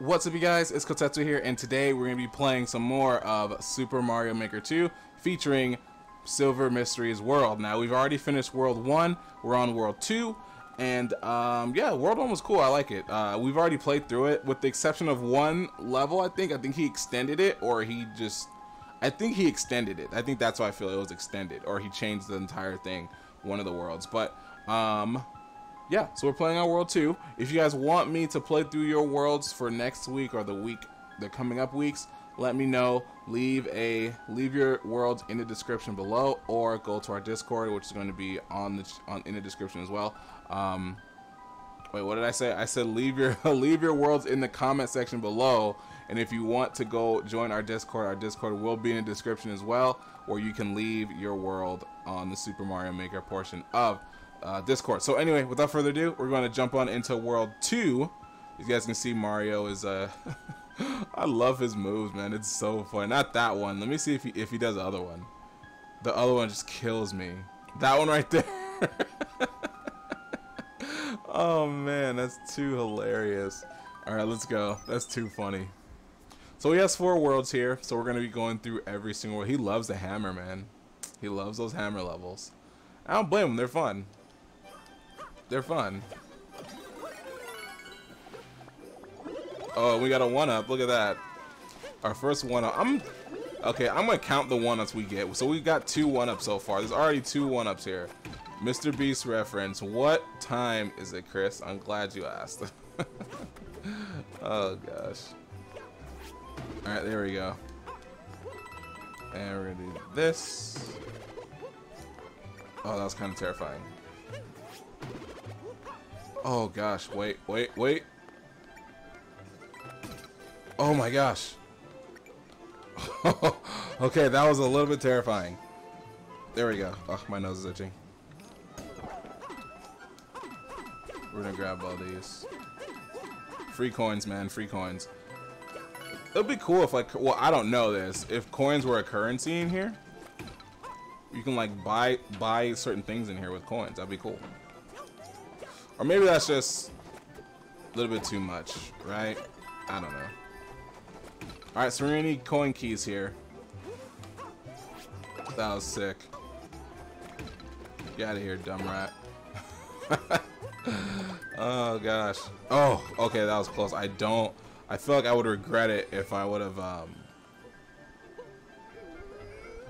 What's up you guys, it's Kotetsu here, and today we're going to be playing some more of Super Mario Maker 2 featuring Silver Mysteries World. Now, we've already finished World 1, we're on World 2, and um, yeah, World 1 was cool, I like it. Uh, we've already played through it, with the exception of one level, I think. I think he extended it, or he just... I think he extended it. I think that's why I feel it was extended, or he changed the entire thing, one of the worlds. But, um, yeah, so we're playing on World 2. If you guys want me to play through your worlds for next week or the week, the coming up weeks, let me know. Leave a leave your worlds in the description below, or go to our Discord, which is going to be on the on in the description as well. Um, wait, what did I say? I said leave your leave your worlds in the comment section below, and if you want to go join our Discord, our Discord will be in the description as well, where you can leave your world on the Super Mario Maker portion of uh, Discord. So anyway, without further ado, we're going to jump on into World 2. As you guys can see, Mario is, uh, I love his moves, man. It's so fun. Not that one. Let me see if he, if he does the other one. The other one just kills me. That one right there. oh, man, that's too hilarious. All right, let's go. That's too funny. So he has four worlds here, so we're going to be going through every single one. He loves the hammer, man. He loves those hammer levels. I don't blame him. They're fun. They're fun. Oh, we got a one-up. Look at that. Our first one-up. I'm... Okay, I'm to count the one-ups we get. So we got two one-ups so far. There's already two one-ups here. Mr. Beast reference. What time is it, Chris? I'm glad you asked. oh, gosh. Alright, there we go. And we're to do this. Oh, that was kind of terrifying. Oh gosh, wait, wait, wait. Oh my gosh. okay, that was a little bit terrifying. There we go. Oh, my nose is itching. We're gonna grab all these. Free coins, man, free coins. It'd be cool if, like, well, I don't know this. If coins were a currency in here, you can, like, buy buy certain things in here with coins. That'd be cool. Or maybe that's just a little bit too much, right? I don't know. Alright, so we're gonna need coin keys here. That was sick. Get out of here, dumb rat. oh, gosh. Oh, okay, that was close. I don't... I feel like I would regret it if I would have, um...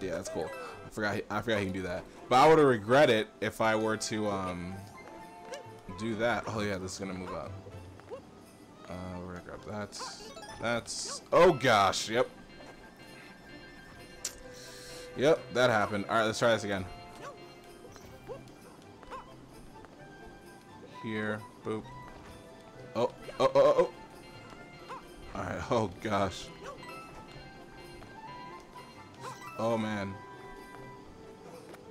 Yeah, that's cool. I forgot, I forgot he can do that. But I would have regret it if I were to, um do that. Oh yeah, this is gonna move up. Uh, we're gonna grab that. That's. Oh gosh. Yep. Yep, that happened. All right, let's try this again. Here, boop. Oh, oh, oh, oh. oh. All right. Oh gosh. Oh man.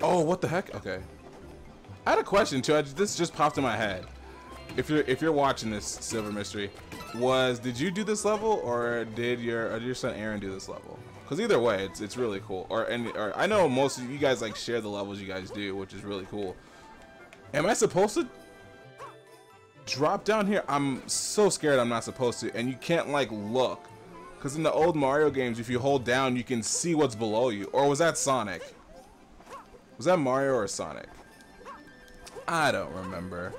Oh, what the heck? Okay. I had a question too. I, this just popped in my head. If you're if you're watching this Silver Mystery, was did you do this level or did your or did your son Aaron do this level? Because either way, it's it's really cool. Or and or I know most of you guys like share the levels you guys do, which is really cool. Am I supposed to drop down here? I'm so scared I'm not supposed to, and you can't like look. Because in the old Mario games, if you hold down, you can see what's below you. Or was that Sonic? Was that Mario or Sonic? I don't remember.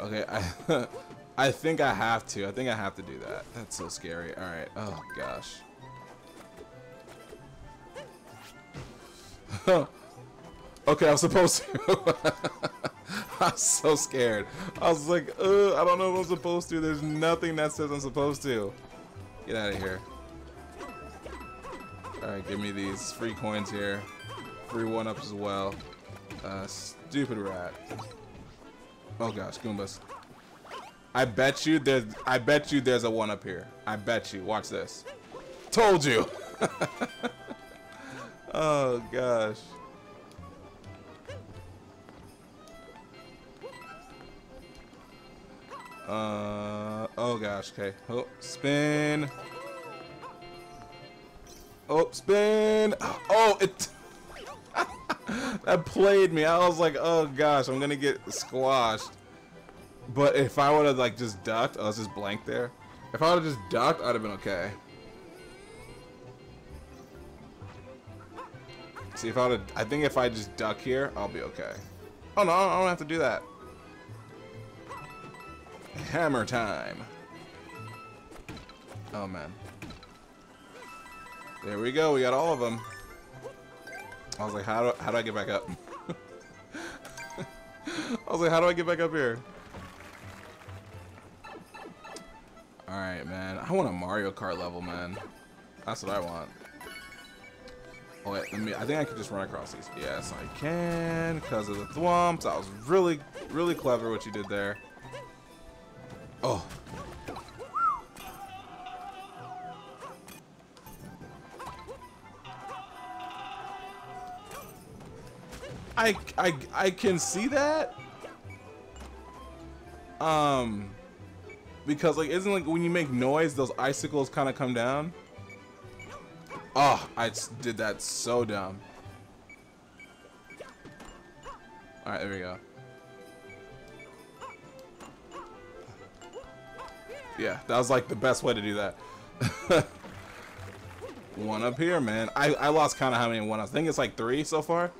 Okay, I I think I have to. I think I have to do that. That's so scary. Alright. Oh, gosh. okay, I was supposed to. I'm so scared. I was like, uh, I don't know if I'm supposed to. There's nothing that says I'm supposed to. Get out of here. Alright, give me these free coins here. Free one-ups as well. Uh, stupid rat. Oh gosh, Goombas. I bet you there's I bet you there's a one up here. I bet you. Watch this. Told you. oh gosh. Uh oh gosh, okay. Oh, spin. Oh, spin. Oh, it that played me. I was like, oh gosh, I'm gonna get squashed. But if I would have like just ducked, oh, I was just blank there. If I would have just ducked, I'd have been okay. See, if I would I think if I just duck here, I'll be okay. Oh no, I don't have to do that. Hammer time. Oh man. There we go, we got all of them. I was like, how do, how do I get back up? I was like, how do I get back up here? Alright, man. I want a Mario Kart level, man. That's what I want. Oh, wait, let me, I think I can just run across these. Yes, I can, because of the thwomps. That was really, really clever what you did there. I, I, I can see that. Um, because like, isn't like when you make noise, those icicles kind of come down? Oh, I did that so dumb. Alright, there we go. Yeah, that was like the best way to do that. one up here, man. I, I lost kind of how many one ups. I think it's like three so far.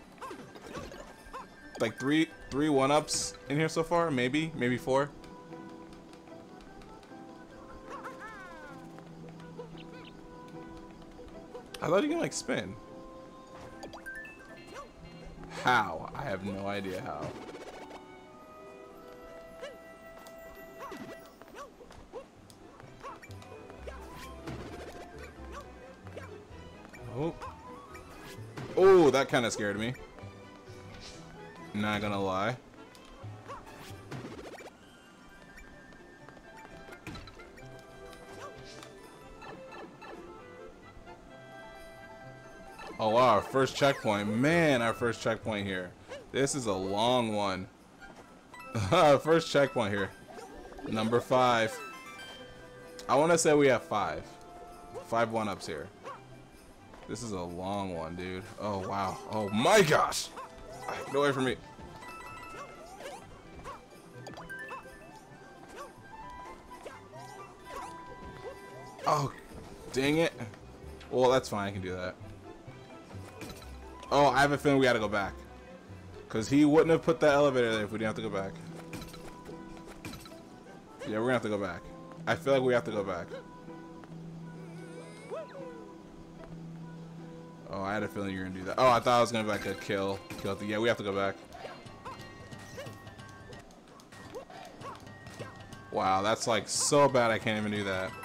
Like three three one ups in here so far, maybe, maybe four. I thought you can like spin. How? I have no idea how. Oh. Oh, that kind of scared me. Not gonna lie. Oh wow, our first checkpoint. Man, our first checkpoint here. This is a long one. first checkpoint here. Number five. I want to say we have five. Five one-ups here. This is a long one, dude. Oh, wow. Oh, my gosh. Get away from me. Oh, dang it. Well, that's fine. I can do that. Oh, I have a feeling we gotta go back. Because he wouldn't have put that elevator there if we didn't have to go back. Yeah, we're gonna have to go back. I feel like we have to go back. Oh, I had a feeling you were gonna do that. Oh, I thought I was gonna be like a kill. Kill thing. Yeah, we have to go back. Wow, that's like so bad I can't even do that.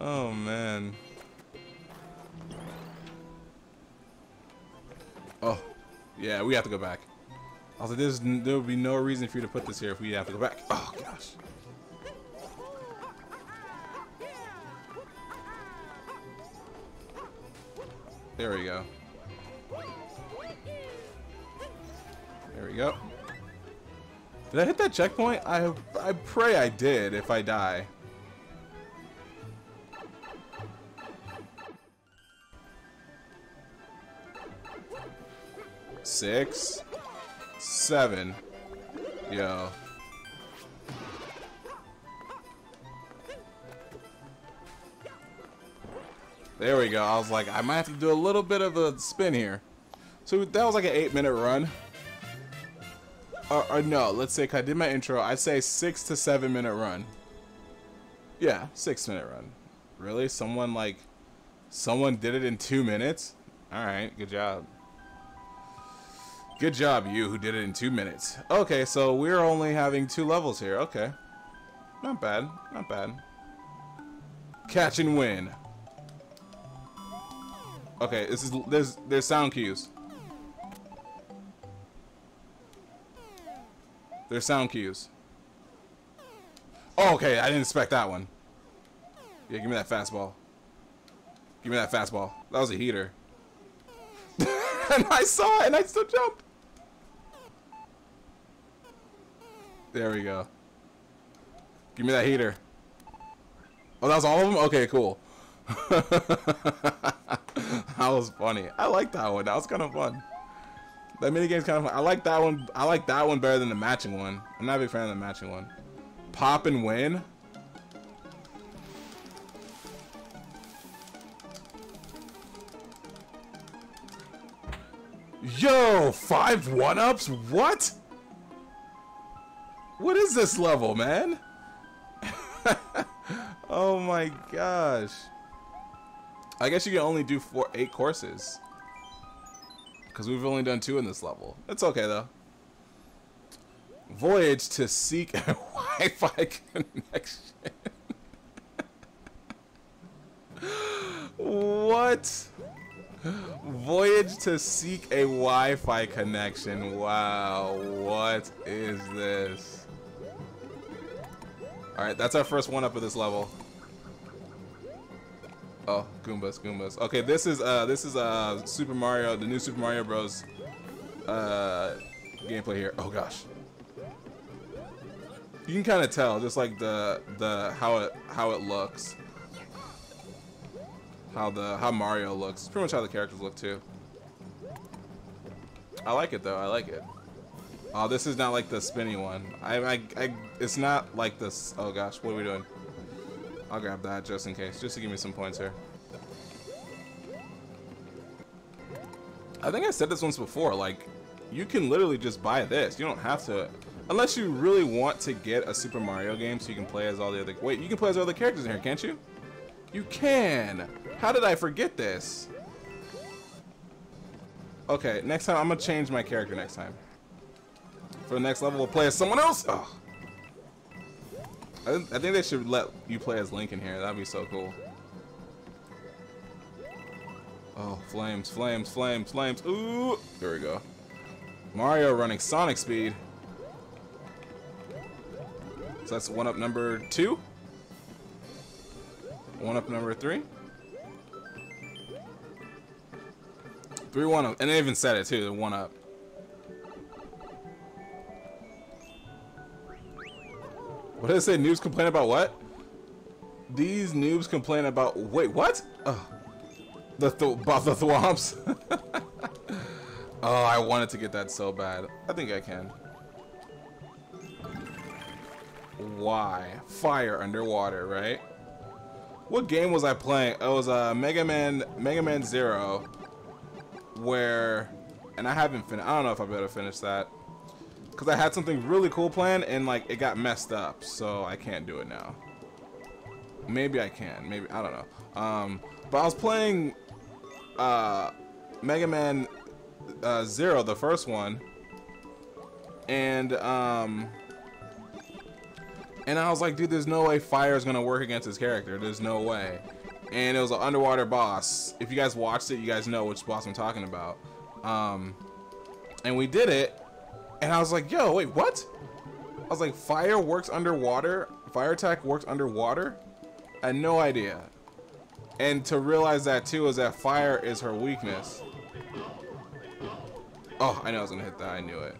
Oh man. Oh, yeah, we have to go back. Like, there's, there would be no reason for you to put this here if we have to go back. Oh, gosh. There we go. There we go. Did I hit that checkpoint? I I pray I did if I die. six, seven. Yo. There we go. I was like, I might have to do a little bit of a spin here. So that was like an eight minute run. Or, or no, let's say, I did my intro, I'd say six to seven minute run. Yeah, six minute run. Really? Someone like, someone did it in two minutes? Alright, good job. Good job, you who did it in two minutes. Okay, so we're only having two levels here. Okay. Not bad. Not bad. Catch and win. Okay, this is there's there's sound cues. There's sound cues. Oh, okay, I didn't expect that one. Yeah, give me that fastball. Give me that fastball. That was a heater. and I saw it and I still jumped. There we go. Give me that heater. Oh, that was all of them? Okay, cool. that was funny. I like that one. That was kind of fun. That minigame's kind of fun. I like that one. I like that one better than the matching one. I'm not a big fan of the matching one. Pop and win. Yo, five one-ups? What? What is this level, man? oh my gosh. I guess you can only do four, eight courses. Because we've only done two in this level. It's okay, though. Voyage to seek a Wi-Fi connection. what? Voyage to seek a Wi-Fi connection. Wow, what is this? Alright, that's our first one up of this level. Oh, Goombas, Goombas. Okay, this is uh this is uh Super Mario, the new Super Mario Bros. uh gameplay here. Oh gosh. You can kind of tell just like the the how it how it looks. How the how Mario looks. It's pretty much how the characters look too. I like it though. I like it. Oh, this is not like the spinny one. I, I, I it's not like this. Oh gosh, what are we doing? I'll grab that just in case, just to give me some points here. I think I said this once before, like, you can literally just buy this. You don't have to, unless you really want to get a Super Mario game so you can play as all the other, wait, you can play as all the characters in here, can't you? You can! How did I forget this? Okay, next time, I'm gonna change my character next time. For the next level, we'll play as someone else! Oh. I, I think they should let you play as Link in here. That'd be so cool. Oh, flames, flames, flames, flames. Ooh! There we go. Mario running Sonic speed. So that's one up number two. One up number three. Three one up. And they even said it too, the one up. What did I say? Noobs complain about what? These noobs complain about. Wait, what? Oh, the th about the thwomps. oh, I wanted to get that so bad. I think I can. Why? Fire underwater, right? What game was I playing? It was uh, Mega Man, Mega Man Zero, where, and I haven't finished. I don't know if I better finish that because I had something really cool planned and like it got messed up, so I can't do it now. Maybe I can. Maybe I don't know. Um, but I was playing uh, Mega Man uh, Zero, the first one, and um, and I was like, dude, there's no way fire is gonna work against his character. There's no way. And it was an underwater boss. If you guys watched it, you guys know which boss I'm talking about. Um, and we did it, and I was like, yo, wait, what? I was like, fire works underwater? Fire attack works underwater? I had no idea. And to realize that too is that fire is her weakness. Oh, I know I was gonna hit that, I knew it.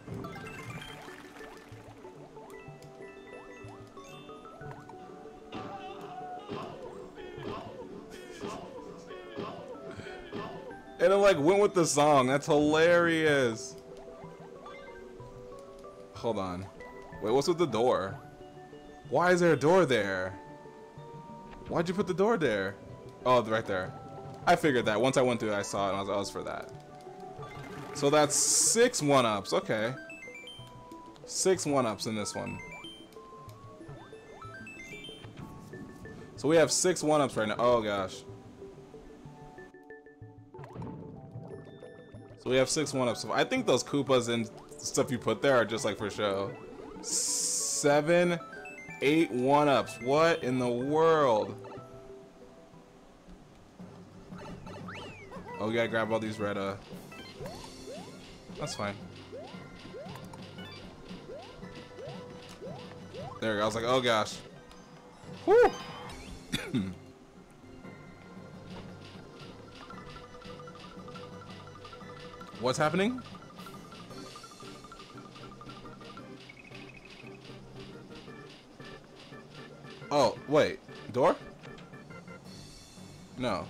and it like went with the song, that's hilarious. Hold on. Wait, what's with the door? Why is there a door there? Why'd you put the door there? Oh, right there. I figured that. Once I went through it, I saw it, and I was, I was for that. So that's six one-ups. Okay. Six one-ups in this one. So we have six one-ups right now. Oh, gosh. So we have six one-ups. I think those Koopas and stuff you put there are just like for show. Seven, eight one-ups. What in the world? Oh, we gotta grab all these red, uh... That's fine. There. I was like, oh gosh. Whew! What's happening? Oh, wait. Door? No.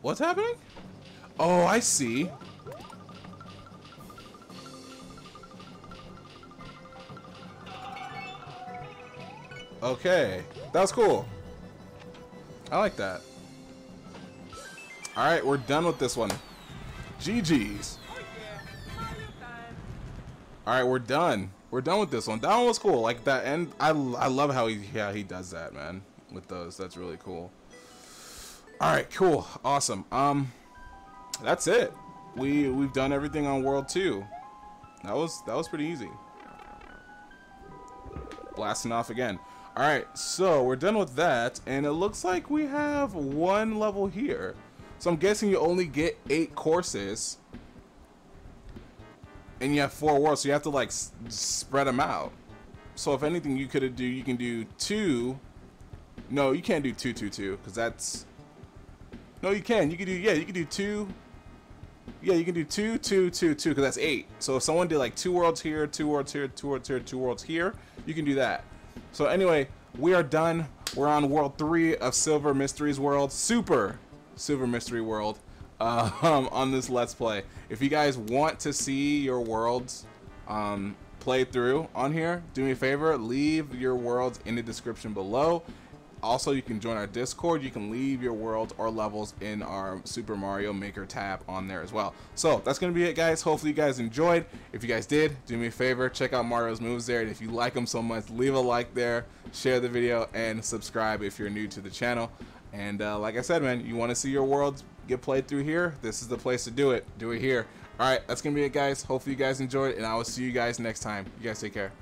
What's happening? Oh, I see. Okay. That was cool. I like that. Alright, we're done with this one. GG's. Alright, we're done. We're done with this one. That one was cool. Like that end. I, I love how he yeah he does that man with those. That's really cool. All right, cool, awesome. Um, that's it. We we've done everything on World Two. That was that was pretty easy. Blasting off again. All right, so we're done with that, and it looks like we have one level here. So I'm guessing you only get eight courses, and you have four worlds, so you have to like spread them out. So if anything, you could do you can do two. No, you can't do two, two, two, because that's. No, you can. You can do yeah, you can do two. Yeah, you can do two, two, two, two, because that's eight. So if someone did like two worlds here, two worlds here, two worlds here, two worlds here, you can do that. So anyway, we are done. We're on World 3 of Silver Mysteries World. Super Silver Mystery World uh, um, on this Let's Play. If you guys want to see your worlds um, play through on here, do me a favor, leave your worlds in the description below. Also, you can join our Discord. You can leave your worlds or levels in our Super Mario Maker tab on there as well. So that's going to be it, guys. Hopefully, you guys enjoyed. If you guys did, do me a favor, check out Mario's moves there. And if you like them so much, leave a like there, share the video, and subscribe if you're new to the channel. And uh, like I said, man, you want to see your worlds get played through here? This is the place to do it. Do it here. All right, that's going to be it, guys. Hopefully, you guys enjoyed, and I will see you guys next time. You guys take care.